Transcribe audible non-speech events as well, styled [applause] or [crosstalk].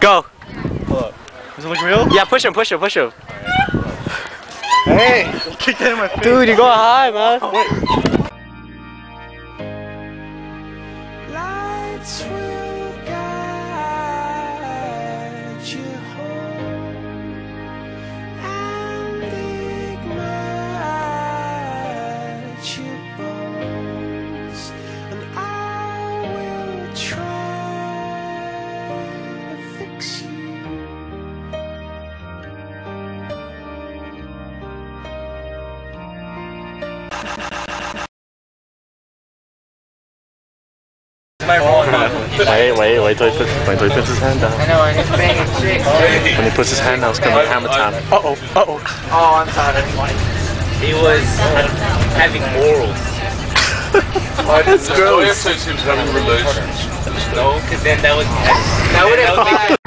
Go. Does it look real? Yeah, push him, push him, push him. Hey! Kick that in my face. Dude, you're going high, man. Oh, Lights will guide [laughs] Wait, wait, wait till he puts, wait till he puts his hand down. I know, and he's banging chicks. When he puts his hand down, it's gonna be hammer time. Uh oh, uh oh. Oh, I'm sorry. He was having morals. [laughs] That's gross. seems having relations. No, because then that would that would imply